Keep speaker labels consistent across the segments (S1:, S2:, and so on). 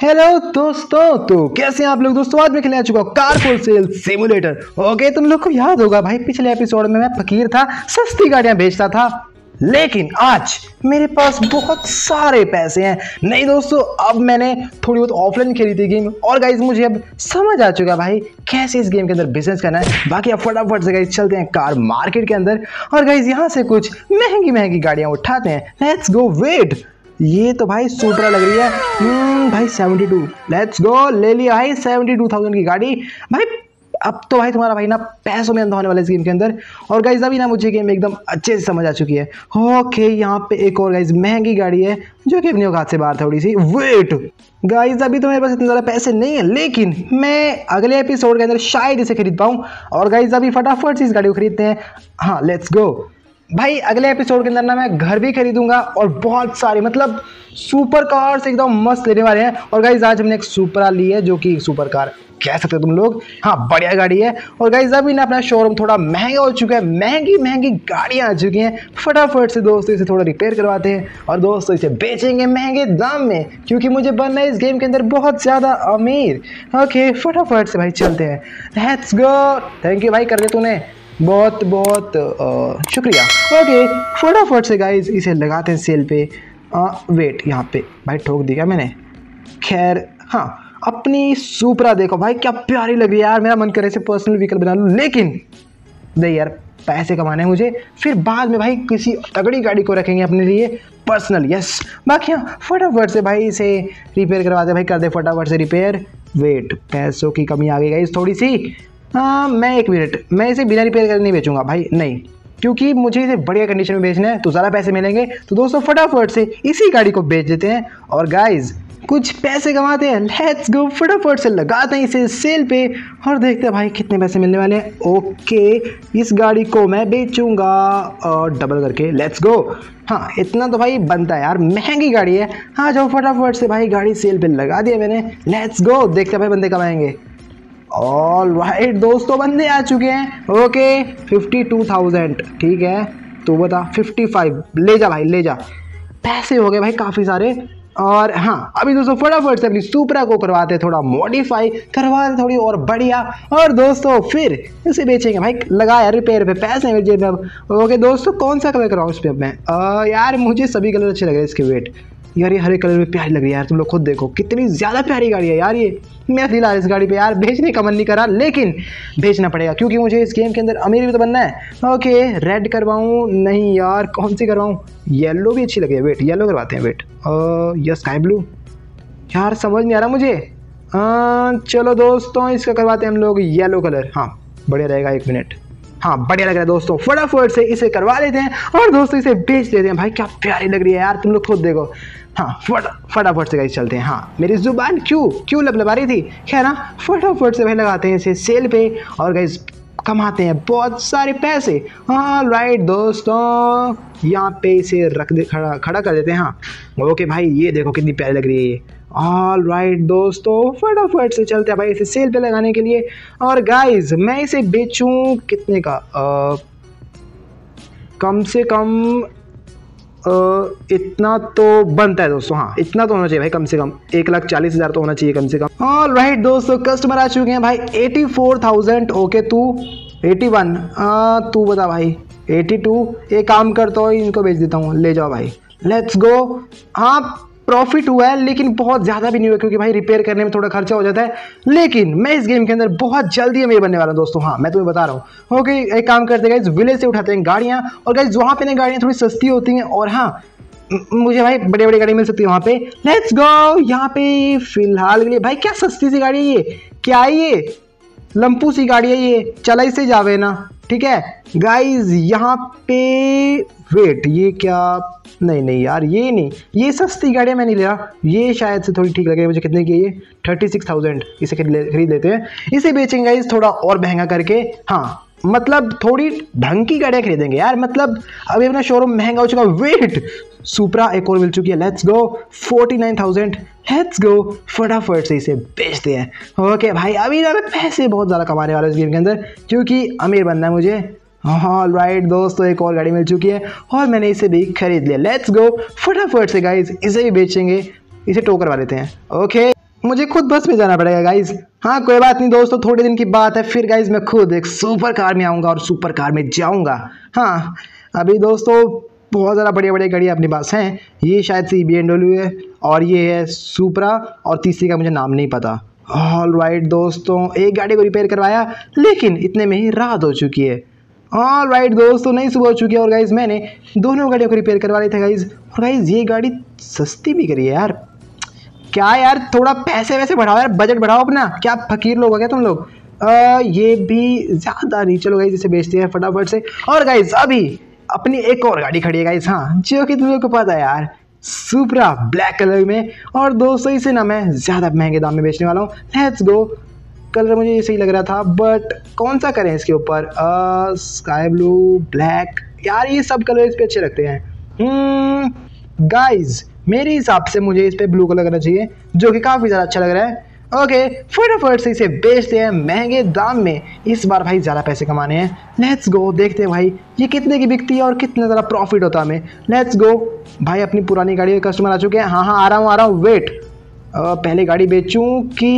S1: Hello दोस्तों तो कैसे हैं आप लोग? दोस्तों, आज मैं खेलने आ चुका हूँ car full sale simulator okay तुम लोग को याद होगा भाई, पिछले एपिसोड में मैं फकीर था, सस्ती गाड़ियाँ बेचता था, लेकिन आज मेरे पास बहुत सारे पैसे हैं। नहीं दोस्तों, अब मैंने थोड़ी बहुत ऑफलाइन खेली थी गेम और गाइज़ मुझे अब समझ आ चुका भाई, कैसे इस गेम के अंदर बिज़नेस करना है। बाकी अब फटाफट से गाइज़ चलते हैं कार मार्केट के अंदर, और गाइज़ यहाँ से कुछ महँगी महँगी गाड़ियाँ उठाते हैं। लेट्स गो वेट ये तो भाई सुपरा लग रही है। हम्म, भाई सेवेंटी टू। लेट्स गो ले लिया भाई सेवेंटी टू थाउज़ेंड की गाड़ी। भाई अब तो भाई तुम्हारा भाई ना पैसों में अंधा होने वाला इस गेम के अंदर। और गाइज़ अभी ना मुझे गेम एकदम अच्छे से समझ आ चुकी है। ओके यहाँ पे एक और गाइज़ महँगी गाड़ी है जो कि अपने औकात से बाहर थोड़ी सी। वेट गाइज़ अभी तो मेरे पास इतने ज़्यादा पैसे नहीं है लेकिन मैं अगले एपिसोड के अंदर शायद इसे खरीद पाऊँ। और गाइज़ अभी फटाफट से इस गाड़ी को खरीदते हैं। हाँ लेट्स गो भाई, अगले एपिसोड के अंदर ना मैं घर भी खरीदूँगा और बहुत सारे मतलब सुपर कार से एकदम मस्त लेने वाले हैं। और गाइज़ आज हमने एक सुपरा ली है जो कि सुपर कार कह सकते हो तुम लोग। हाँ बढ़िया गाड़ी है। और गाइज़ अभी ना अपना शोरूम थोड़ा महँगा हो चुका है। महँगी महँगी गाड़ियाँ आ चुकी हैं। फटाफट से दोस्तों इसे थोड़ा रिपेयर करवाते हैं और दोस्तों इसे बेचेंगे महँगे दाम में, क्योंकि मुझे बनना है इस गेम के अंदर बहुत ज़्यादा अमीर। ओके फटाफट से भाई चलते हैं। लेट्स गो थैंक यू भाई, कर दे तूने। बहुत बहुत शुक्रिया। ओके फटाफट से गाइज़ इसे लगाते हैं सेल पे। आ, वेट यहाँ पे। भाई ठोक दिया मैंने? खैर हाँ अपनी सुपरा देखो। भाई क्या प्यारी लग रही है यार। मेरा मन करे इसे पर्सनल व्हीकल बना लूँ। लेकिन नहीं यार पैसे कमाने हैं मुझे। फिर बाद में भाई किसी तगड़ी गाड़ी को रखेंगे अपने लिए। पर्सनल यस बाकी हाँ फटाफट से भाई इसे रिपेयर करवा दे। भाई कर दे फटाफट से रिपेयर वेट पैसों की कमी आ गई गाइज़ थोड़ी सी। हाँ मैं एक मिनट मैं इसे बिना रिपेयर कर नहीं बेचूँगा, भाई, नहीं। क्योंकि मुझे इसे बढ़िया कंडीशन में बेचना है तो ज़्यादा पैसे मिलेंगे तो दोस्तों, फटाफट से इसी गाड़ी को बेच देते हैं। और गाइज़ कुछ पैसे कमाते हैं लेट्स गो फटाफट से लगाते हैं इसे सेल पे, और देखते हैं भाई, कितने पैसे मिलने वाले हैं। ओके इस गाड़ी को मैं बेचूँगा, और डबल करके लेट्स गो हाँ इतना तो भाई बनता है यार, महँगी गाड़ी है। हाँ जाओ, फटाफट से भाई, गाड़ी सेल पे लगा दिया मैंने। लेट्स गो देखते भाई, बंदे कब आएँगे। ऑल राइट दोस्तों बंदे आ चुके हैं। ओके फिफ्टी टू थाउज़ेंड ठीक है? तो बता फिफ्टी फाइव ले जा भाई ले जा। पैसे हो गए भाई काफ़ी सारे। और हाँ अभी दोस्तों फटाफट से अपनी सुपरा को करवाते थोड़ा मॉडिफाई करवाते थोड़ी और बढ़िया। और दोस्तों फिर इसे बेचेंगे भाई लगाया रिपेयर पे पैसे मेरे जेब में ओके दोस्तों कौन सा कलर कराऊँ इस पर मैं? आ, यार मुझे सभी कलर अच्छे लग रहे हैं इसके वेट यार ये हरे कलर में प्यारी लग रही है यार तुम लोग खुद देखो कितनी ज़्यादा प्यारी गाड़ी है यार ये। मैं दिला इस गाड़ी पे यार भेजने का मन नहीं करा लेकिन भेजना पड़ेगा क्योंकि मुझे इस गेम के अंदर अमीर भी तो बनना है। ओके रेड करवाऊँ? नहीं यार कौन सी करवाऊँ? येलो भी अच्छी लगे वेट येलो करवाते हैं वेट यस स्काई ब्लू यार समझ नहीं आ रहा मुझे। आ, चलो दोस्तों इसका करवाते हैं हम लोग येलो कलर हाँ बढ़िया रहेगा एक मिनट हाँ बढ़िया लग रहा है दोस्तों। फटाफट से इसे करवा लेते हैं और दोस्तों इसे बेच देते हैं। भाई, क्या प्यारी लग रही है यार, तुम लोग खुद देखो। हाँ फट, फटाफट से गाइस चलते हैं। हाँ मेरी ज़ुबान क्यों क्यों लबलबा रही थी? खैर ना फटाफट से भाई लगाते हैं इसे सेल पे। और गाइस कमाते हैं बहुत सारे पैसे। हाँ राइट दोस्तों यहाँ पे इसे रख दे खड़ा खड़ा कर देते हैं हाँ। ओके भाई ये देखो कितनी प्यारी लग रही है। ऑल राइट दोस्तों फटाफट से चलते हैं भाई इसे सेल पे लगाने के लिए। और गाइस मैं इसे बेचूं कितने का? आ, कम से कम इतना तो बनता है दोस्तों हाँ इतना तो होना चाहिए भाई, कम से कम, एक लाख चालीस हज़ार तो होना चाहिए कम से कम। ऑल राइट दोस्तों कस्टमर आ चुके हैं भाई एटी फोर थाउज़ेंड ओके तू एटी वन तू बता भाई एटी टू एक काम करता हूँ, इनको भेज देता हूँ, ले जाओ भाई लेट्स गो हाँ प्रॉफिट हुआ है, लेकिन बहुत ज़्यादा भी नहीं हुआ, क्योंकि भाई रिपेयर करने में थोड़ा खर्चा हो जाता है। लेकिन मैं इस गेम के अंदर बहुत जल्दी अमीर बनने वाला हूँ दोस्तों। हाँ मैं तुम्हें बता रहा हूँ। ओके एक काम करते गाइज़ विलेज से उठाते हैं गाड़ियाँ। और गाइज़ वहाँ पे ना गाड़ियाँ थोड़ी सस्ती होती हैं, और हाँ मुझे भाई बड़ी बड़ी गाड़ी मिल सकती है वहाँ पे। लेट्स गो यहाँ पे फ़िलहाल के लिए, भाई क्या सस्ती सी गाड़ी है ये? क्या है ये? लंपू सी गाड़ी है ये। चला इसे जावे ना, ठीक है? गाइज़ यहाँ पे वेट ये क्या? नहीं नहीं यार, ये नहीं। ये सस्ती गाड़ियाँ मैं नहीं ले रहा ये शायद से थोड़ी ठीक लगे मुझे। कितने की ये? Thirty six thousand. इसे खरीद लेते हैं। इसे बेचेंगे इस थोड़ा और महँगा करके। हाँ मतलब थोड़ी ढंग की गाड़ियाँ खरीदेंगे। यार मतलब अभी अपना शोरूम महँगा हो चुका वेट सुपरा एक और मिल चुकी है। Let's go forty nine thousand. Let's go फटाफट से इसे बेचते हैं। ओके भाई, अभी ना पैसे बहुत ज़्यादा कमाने वाला इस गेम के अंदर। क्योंकि अमीर बनना है मुझे। ऑल राइट दोस्तों एक और गाड़ी मिल चुकी है और मैंने इसे भी खरीद लिया। लेट्स गो फटाफट से गाइज़ इसे भी बेचेंगे। इसे टो करवा लेते हैं। ओके मुझे खुद बस में जाना पड़ेगा गाइज़ हाँ कोई बात नहीं दोस्तों थोड़े दिन की बात है फिर गाइज़ मैं खुद एक सुपर कार में आऊँगा और सुपर कार में जाऊँगा। हाँ अभी दोस्तों बहुत ज़्यादा बढ़िया बढ़िया गाड़ियाँ अपने पास हैं। ये शायद सी बी है और ये है सुपरा और तीसरी का मुझे नाम नहीं पता। ऑल राइट right, दोस्तों एक गाड़ी को रिपेयर करवाया लेकिन इतने में ही रात हो चुकी है। ऑल राइट दोस्तों नहीं सुबह हो चुकी है और गाइज़ मैंने दोनों गाड़ियों को रिपेयर करवा ली थे गाइज़ और गाइज़ ये गाड़ी सस्ती भी करी है यार। क्या यार थोड़ा पैसे वैसे बढ़ाओ यार बजट बढ़ाओ अपना। क्या फकीर लोग हो क्या तुम लोग? आ, ये भी ज़्यादा नहीं। चलो गाइज़ इसे बेचते हैं फटाफट से। और गाइज़ अभी अपनी एक और गाड़ी खड़ी है गाइज़ हाँ जो कि तुम लोग को पता है यार सुपरा ब्लैक कलर में। और दोस्तों इसे ना मैं ज़्यादा महँगे दाम में बेचने वाला हूँ। लेट्स गो कलर मुझे सही लग रहा था बट कौन सा करें इसके ऊपर? स्काई ब्लू ब्लैक यार ये सब कलर इस पर अच्छे लगते हैं। गाइज़ hmm, मेरे हिसाब से मुझे इस पर ब्लू कलर करना चाहिए जो कि काफ़ी ज़्यादा अच्छा लग रहा है। ओके फटाफट से इसे बेचते हैं महँगे दाम में। इस बार भाई ज़्यादा पैसे कमाने हैं। लेट्स गो देखते हैं भाई ये कितने की बिकती है और कितना ज़्यादा प्रॉफिट होता है हमें। लेट्स गो भाई अपनी पुरानी गाड़ी के कस्टमर आ चुके हैं। हाँ हाँ आ रहा हूँ आ रहा हूँ। वेट पहले गाड़ी बेचूँ कि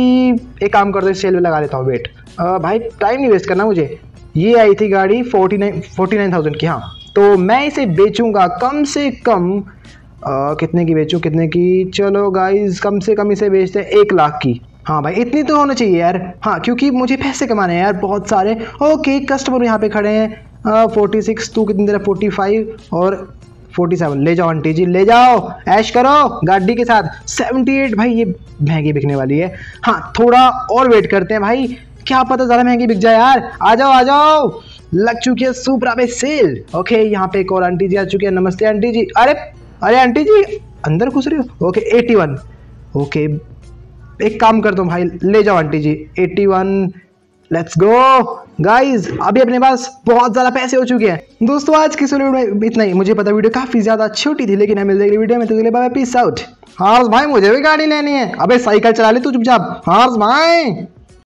S1: एक काम कर दो सेल में लगा लेता हूँ वेट भाई टाइम नहीं वेस्ट करना मुझे। ये आई थी गाड़ी forty nine forty nine thousand की हाँ. तो मैं इसे बेचूँगा कम से कम आ, कितने की बेचूँ कितने की? चलो गाइज़ कम से कम इसे बेचते हैं एक लाख की। हाँ भाई इतनी तो होना चाहिए यार। हाँ क्योंकि मुझे पैसे कमाने हैं यार बहुत सारे। ओके कस्टमर यहाँ पे खड़े हैं। फोर्टी सिक्स टू कितनी देर फोर्टी फाइव और फोर्टी सेवन ले जाओ आंटी जी, ले जाओ, ऐश करो, गाड़ी के साथ। सेवेंटी एट भाई, ये महँगी बिकने वाली है। हाँ थोड़ा और वेट करते हैं भाई। क्या पता ज़्यादा महँगी बिक जाए यार। आ जाओ आ जाओ। लग चुकी है सुपरा पे सेल ओके यहाँ पे एक और आंटी जी आ चुकी है। नमस्ते आंटी जी। अरे अरे आंटी जी, अंदर घुस रही हो? ओके एटी वन ओके एक काम कर दो भाई, ले जाओ aunty ji. Eighty one let's go guys अभी अपने पास बहुत ज़्यादा पैसे हो चुके हैं। दोस्तों, आज की वीडियो में इतना ही। मुझे पता वीडियो काफ़ी ज़्यादा छोटी थी, लेकिन हमें वीडियो में तो बाय पीस आउट हार्स भाई, मुझे भी गाड़ी लेनी है। अबे, साइकिल चला ले तू चुपचाप। हार्स भाई!